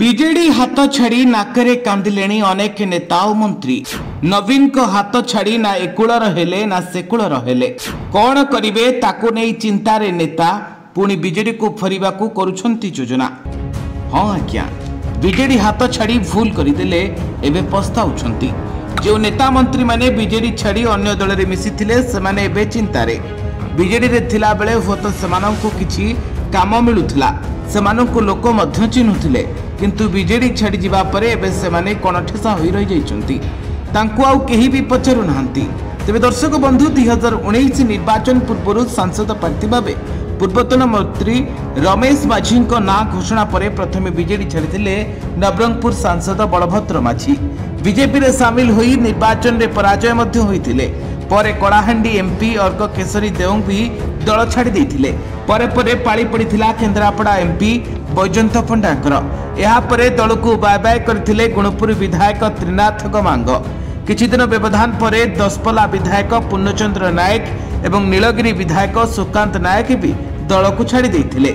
BJD ହାତ ଛାଡ଼ି ନାକରେ କାନ୍ଦିଲେଣି ଅନେକ ନେତା ଓ ମନ୍ତ୍ରୀ ନବୀନଙ୍କ ହାତ ଛାଡ଼ି ନା ଏକୁଳର ହେଲେ ନା ସେକୁଳର ହେଲେ କ'ଣ କରିବେ ତାକୁ ନେଇ ଚିନ୍ତାରେ ନେତା ପୁଣି ବିଜେଡିକୁ ଫେରିବାକୁ କରୁଛନ୍ତି ଯୋଜନା ହଁ ଆଜ୍ଞା ବିଜେଡି ହାତ ଛାଡ଼ି ଭୁଲ କରିଦେଲେ ଏବେ ପସ୍ତାଉଛନ୍ତି ଯେଉଁ ନେତା ମନ୍ତ୍ରୀମାନେ ବିଜେଡି ଛାଡ଼ି ଅନ୍ୟ ଦଳରେ ମିଶିଥିଲେ ସେମାନେ ଏବେ ଚିନ୍ତାରେ ବିଜେଡିରେ ଥିଲାବେଳେ ହୁଏତ ସେମାନଙ୍କୁ କିଛି କାମ ମିଳୁଥିଲା ସେମାନଙ୍କୁ ଲୋକ ମଧ୍ୟ ଚିହ୍ନୁଥିଲେ কিন্তু বিজেডি ছাড়ি যা পড়ে এবে সে মানে কোন ঠসা হই রই যায় চন্তি তাকু আউ কহিবি পচর নhanti তেবে দর্শক বন্ধু 2019 নির্বাচন পূর্বৰ সংসদৰ প্ৰতিভাৱে পূৰ্বতন মন্ত্রী রমেশ বাজিংক নাম ঘোষণা পরে প্ৰথম বিজেডি ছৰি দিলে নৱৰংপুর সাংসদ বৰভত্ৰ মাছি বিজেপিৰে সামিল হৈ নিৰ্বাচনৰে পৰাজয় মধ্য হৈtile পরে কোড়াহণ্ডি এমপি অৰ্ক কেসৰি দেউং ভি দল ছাড়ি দিtile পরে পরে পাळी পঢ়িছিলা Kendrapara MP Baijayant Panda bye bye बाबाले गुणपुर विधायक त्रिनाथक माङ किदिन व्यवधान दसपला विधायक पूर्णचन्द्र नायक एवं नीलगिरी विधायक सुकांत नायक दलको छाडिले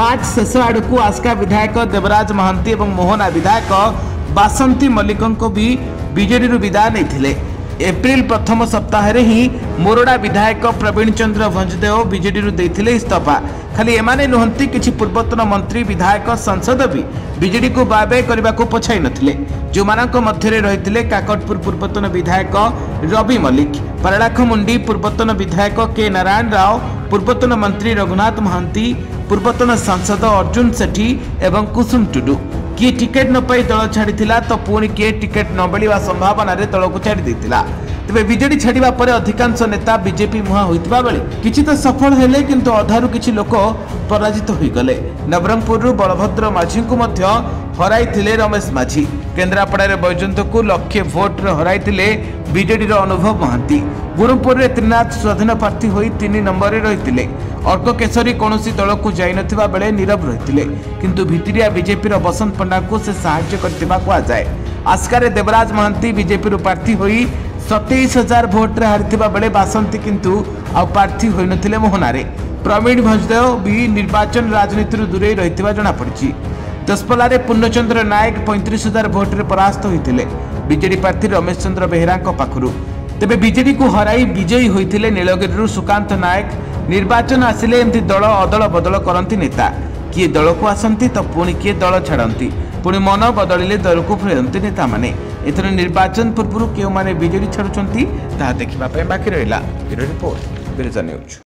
मार्च शेष आडको आस्का विधायक देवराज महान्त ए मोहना विधायक बासंती बासन्ती मल्लिकको विजेडि विदाइले एप्र प्रथम सप्ताहले हिँ मोरडा विधायक प्रवीण चन्द्र भञ्जदेव विजेडिले इस्तफा खाली एमा नुहन् कि पूर्वतन मंत्री विधायक सांसद वि को पछाई नथिले जो मध्ये रहिले काकटपुर पूर्वतन विधायक रवि मल्लिक पारडाख मुन्डी पूर्वतन विधायक के नारायण राव पूर्वतन मंत्री रघुनाथ महान्त पूर्वतन सांसद अर्जुन सेठी एवं कुसुम टुडू କିଏ ଟିକେଟ୍ ନ ପାଇ ଦଳ ଛାଡ଼ିଥିଲା ତ ପୁଣି କିଏ ଟିକେଟ୍ ନ ମିଳିବା ସମ୍ଭାବନାରେ ଦଳକୁ ଛାଡ଼ି ଦେଇଥିଲା ତେବେ ବିଜେଡି ଛାଡ଼ିବା ପରେ ଅଧିକାଂଶ ନେତା ବିଜେପି ମୁହାଁ ହୋଇଥିବା ବେଳେ କିଛି ତ ସଫଳ ହେଲେ କିନ୍ତୁ ଅଧାରୁ କିଛି ଲୋକ ପରାଜିତ ହୋଇଗଲେ ନବରଙ୍ଗପୁରରୁ ବଳଭଦ୍ର ମାଝୀଙ୍କୁ ମଧ୍ୟ ହରାଇଥିଲେ ରମେଶ ମାଝୀ କେନ୍ଦ୍ରାପଡ଼ାରେ ବୈଜୟନ୍ତଙ୍କୁ ଲକ୍ଷେ ଭୋଟ୍ରେ ହରାଇଥିଲେ ବିଜେଡ଼ିର ଅନୁଭବ ମହାନ୍ତି ଗୁରୁପୁରରେ ତ୍ରିନାଥ ସ୍ୱାଧୀନ ପ୍ରାର୍ଥୀ ହୋଇ ତିନି ନମ୍ବରରେ ରହିଥିଲେ ଅର୍କ କେଶରୀ କୌଣସି ଦଳକୁ ଯାଇନଥିବା ବେଳେ ନୀରବ ରହିଥିଲେ କିନ୍ତୁ ଭିତିରିଆ ବିଜେପିର ବସନ୍ତ ପଣ୍ଡାଙ୍କୁ ସେ ସାହାଯ୍ୟ କରିଥିବା କୁହାଯାଏ ଆସ୍କାରେ ଦେବରାଜ ମହାନ୍ତି ବିଜେପିରୁ ପ୍ରାର୍ଥୀ ହୋଇ ସତେଇଶ ହଜାର ଭୋଟରେ ହାରିଥିବା ବେଳେ ବାସନ୍ତୀ କିନ୍ତୁ ଆଉ ପ୍ରାର୍ଥୀ ହୋଇନଥିଲେ ମୋହନାରେ ପ୍ରବୀଣ ଭଞ୍ଜଦେଓ ବି ନିର୍ବାଚନ ରାଜନୀତିରୁ ଦୂରେଇ ରହିଥିବା ଜଣାପଡ଼ିଛି ଦଶପଲ୍ଲାରେ ପୂର୍ଣ୍ଣଚନ୍ଦ୍ର ନାୟକ ପଇଁତିରିଶ ହଜାର ଭୋଟରେ ପରାସ୍ତ ହୋଇଥିଲେ ବିଜେଡି ପ୍ରାର୍ଥୀ ରମେଶ ଚନ୍ଦ୍ର ବେହେରାଙ୍କ ପାଖରୁ ତେବେ ବିଜେଡିକୁ ହରାଇ ବିଜୟୀ ହୋଇଥିଲେ ନୀଳଗିରିରୁ ସୁକାନ୍ତ ନାୟକ ନିର୍ବାଚନ ଆସିଲେ ଏମିତି ଦଳ ଅଦଳ ବଦଳ କରନ୍ତି ନେତା କିଏ ଦଳକୁ ଆସନ୍ତି ତ ପୁଣି କିଏ ଦଳ ଛାଡ଼ନ୍ତି ପୁଣି ମନ ବଦଳିଲେ ଦଳକୁ ଫେରନ୍ତି ନେତାମାନେ ଏଥର ନିର୍ବାଚନ ପୂର୍ବରୁ କେଉଁମାନେ ବିଜେଡ଼ି ଛାଡ଼ୁଛନ୍ତି ତାହା ଦେଖିବା ପାଇଁ ବାକି ରହିଲା ରିପୋର୍ଟ ବିରଜା ନ୍ୟୁଜ୍